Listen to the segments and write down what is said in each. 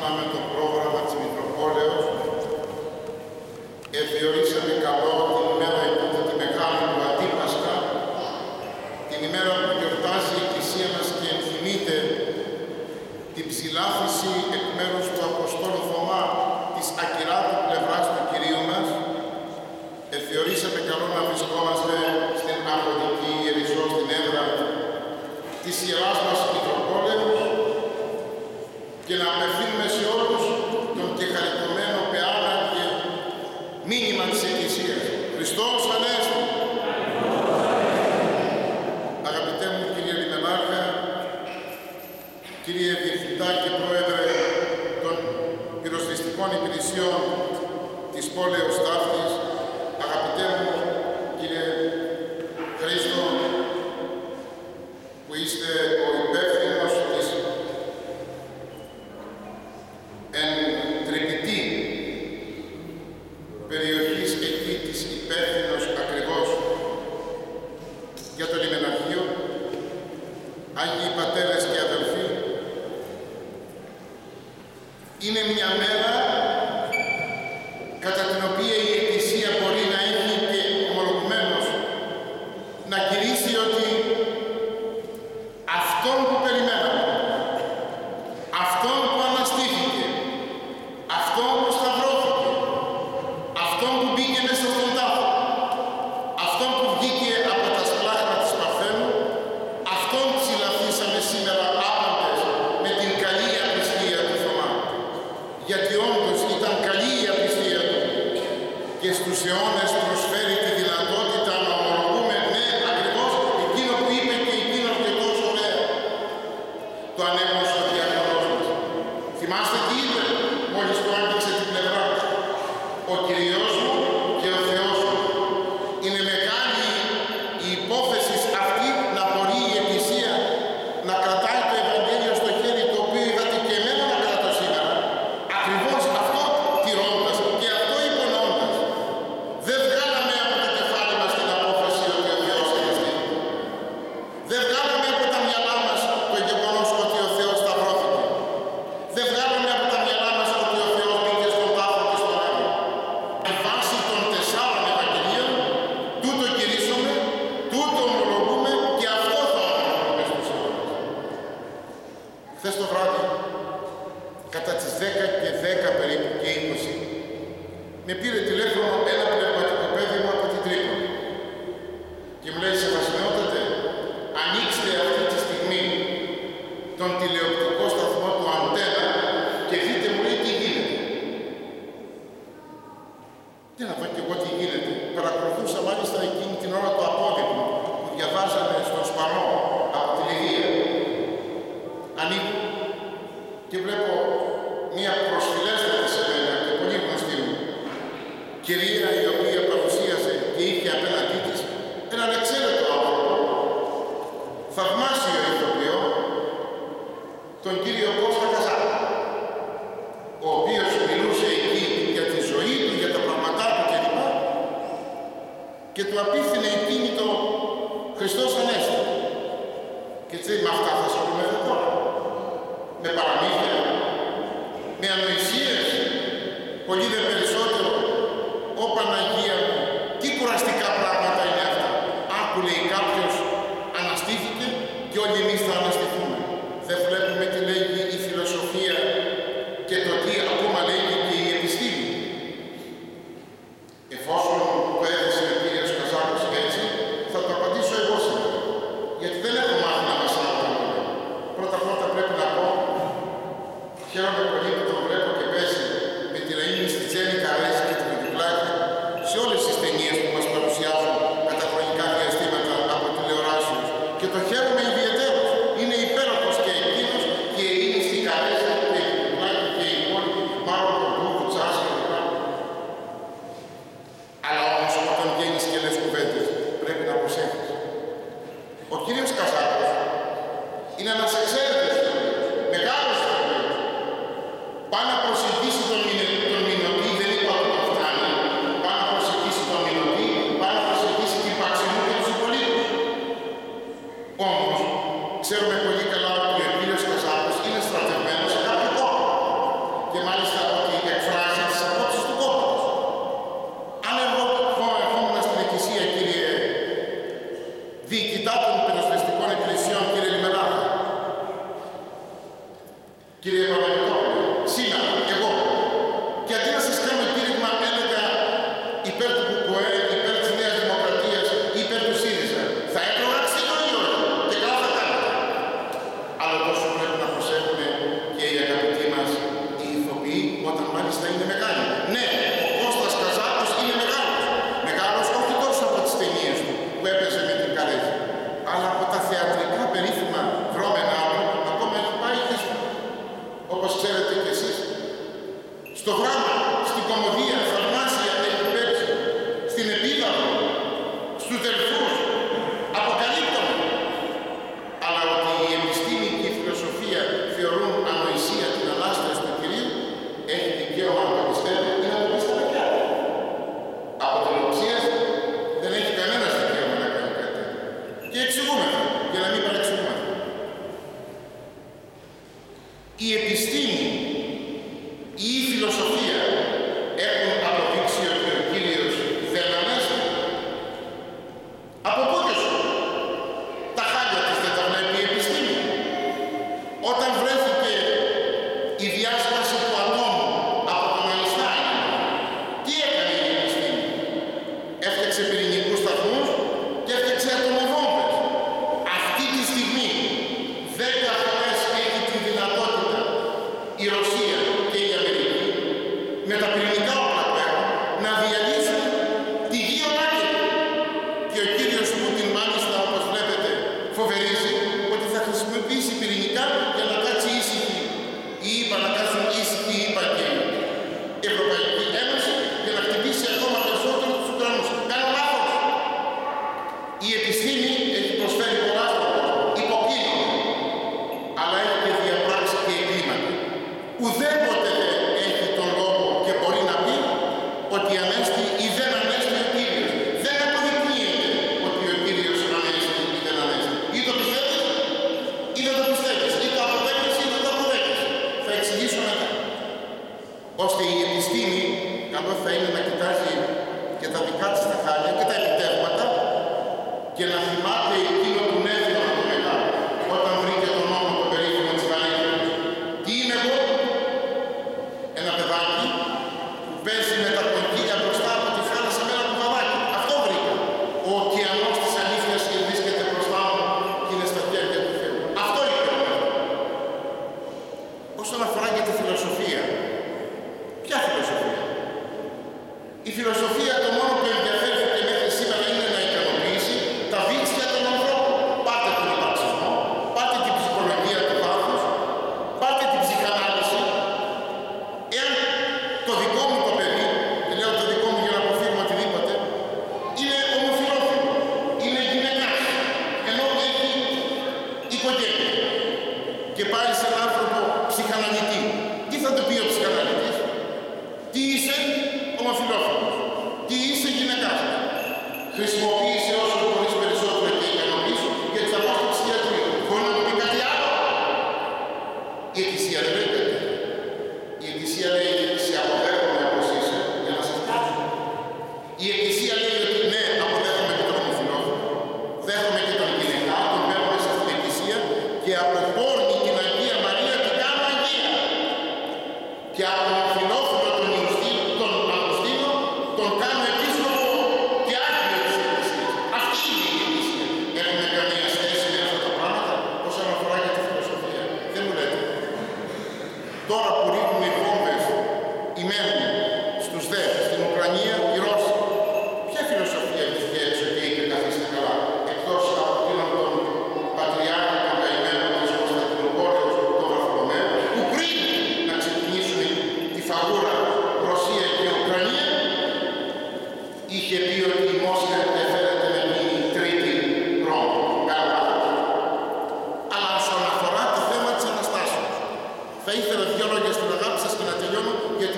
Parlamento Άγιοι Πατέρες και αδελφοί, είναι μια μέρα γιατί όντως ήταν καλή η απιστία του και στους αιώνες προσφέρει και του απίθυνε η τίμη το Χριστός Ανέστη. Και έτσι με αυτά θα τώρα. Με παραμύθια, με ανοησία. Here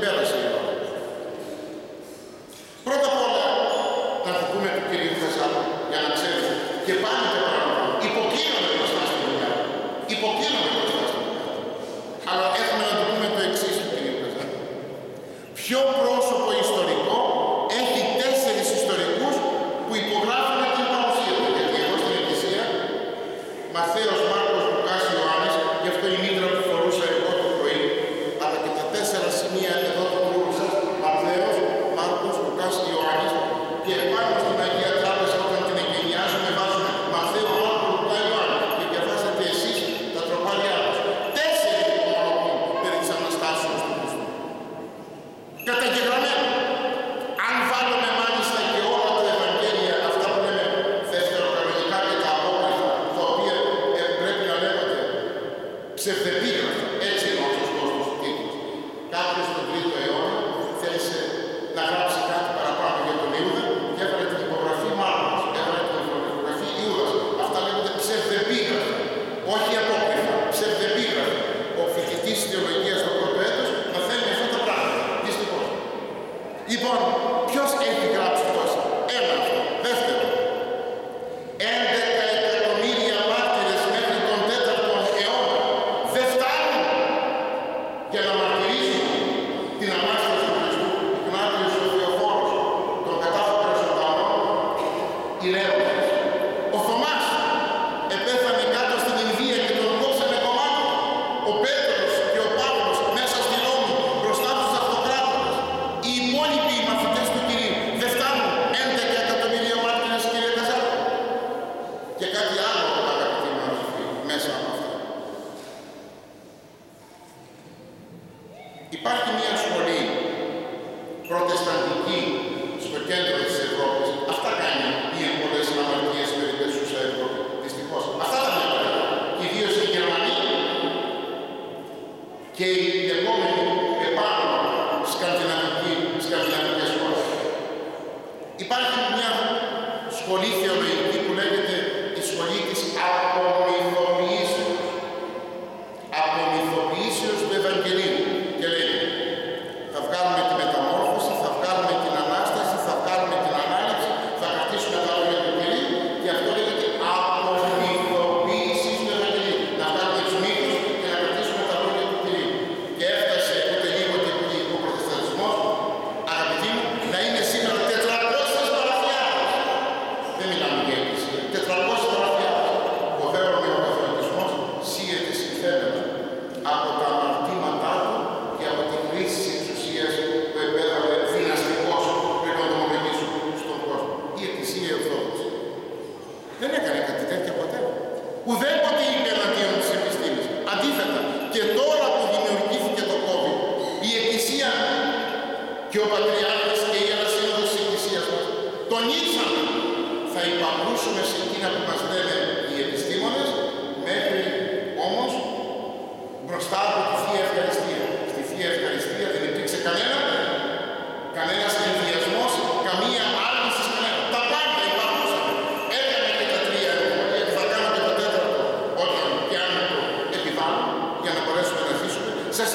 τελειώνω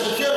Secure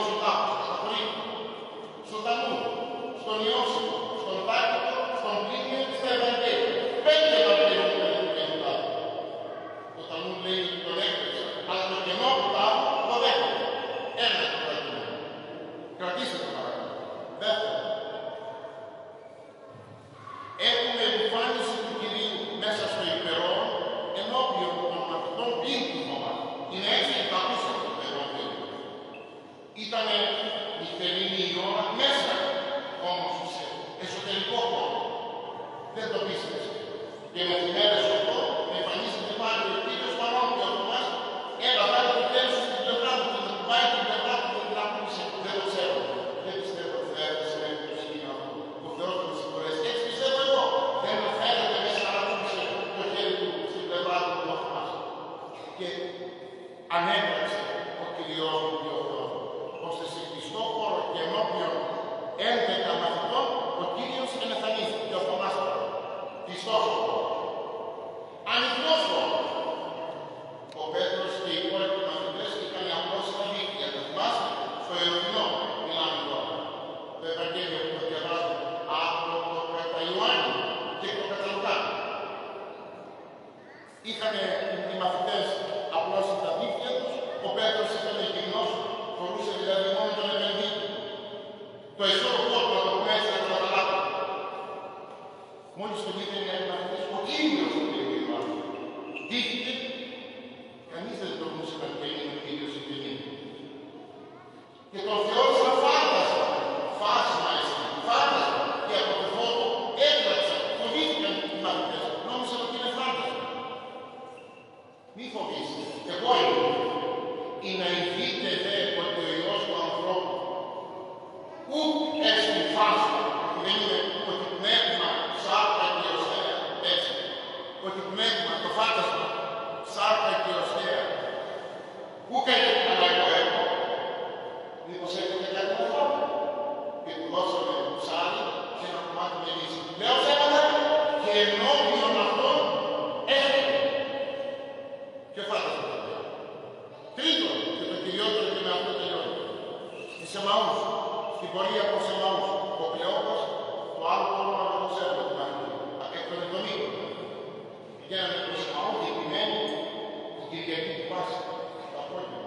ότι Και με τις Σεμαούς, στην πορεία από Σεμαούς, ο Κλεόπος, το άλλο όνομα δεν το ξέρουμε την άλλη. Εκ των Ιδονίκων. Πηγαίνανε προς Σεμαούς, διεκειμένοι, την Κυριακή του Πάσχα, τα χρόνια.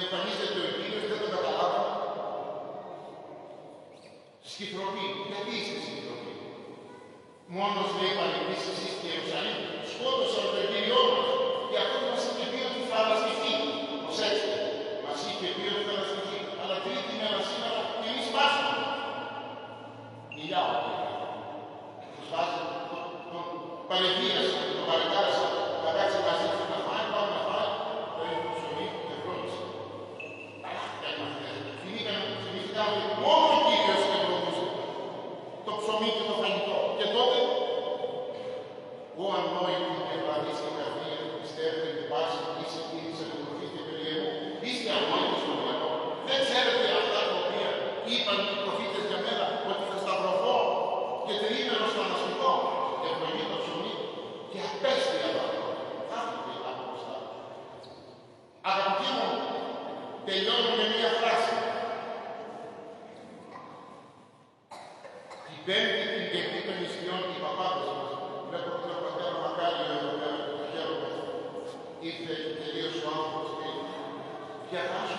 Εμφανίζεται ο δεν τον. Σκυθροπή, γιατί σκυθροπή; Μόνος λέει παρεμβείς εσείς και Ιερουσαλήμ, σκότωσαν τον Κύριο. Και αυτό μας είχε πει ότι θα πει ότι θα espacio, e espacio con, con, parecía τελειώνω με μία φράση. Την πέμπτη την των σκιών οι παπάδες μας, βλέπω την απαντέρα μακάρια εδώ πέρα, το μας, Ήρθε και τελείωσε ο άνθρωπος και διαβάζω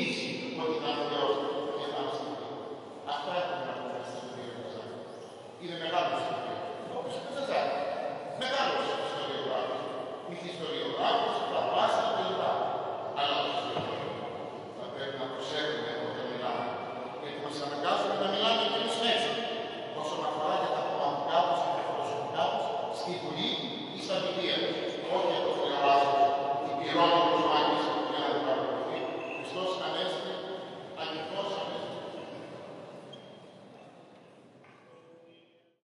Espírito, quantidade de